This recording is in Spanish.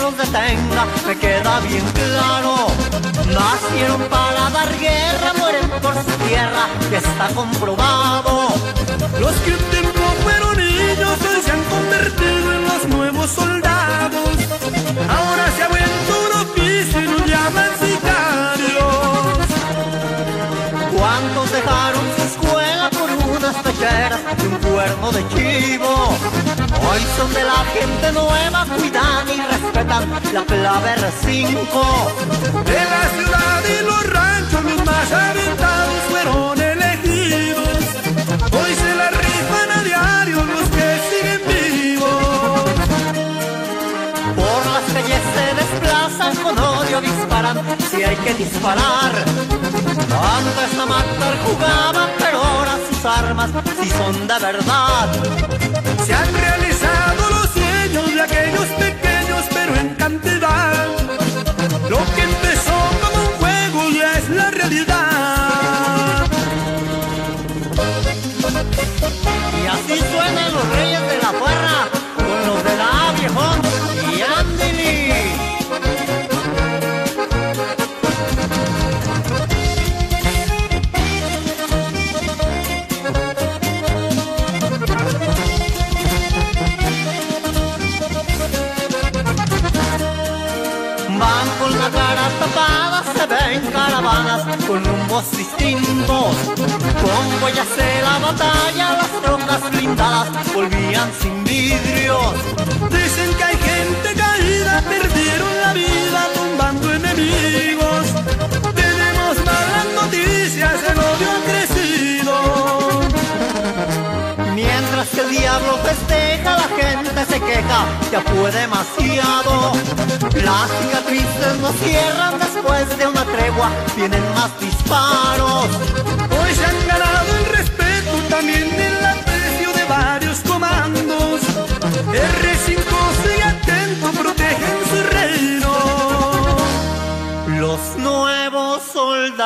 los detenga, me queda bien claro. Nacieron para dar guerra, mueren por su tierra, que está comprobado. Los que un tiempo fueron niños hoy se han convertido en los nuevos soldados. Ahora se ha vuelto un oficio y nos llaman sicarios. ¿Cuántos dejaron su escuela por unas pecheras y un cuerno de chivo? Hoy son de la gente nueva, cuidan y respetan la clave R5. De la ciudad y los ranchos los más aventados fueron elegidos. Hoy se la rifan a diario los que siguen vivos. Por las calles se desplazan con odio, disparan si hay que disparar. Antes a matar jugaban, pero ahora sus armas sí son de verdad. Se han passado Van con la cara tapada, se ven caravanas con rumbos distintos. Con huellas de la batalla, las trocas blindadas volvían sin vidrios. Dicen que hay diablo festeja, la gente se queja, ya fue demasiado. Las cicatrices no cierran después de una tregua, vienen más disparos. Hoy se han ganado el respeto, también el aprecio de varios comandos. R5 sigue atento, protegen su reino. Los nuevos soldados.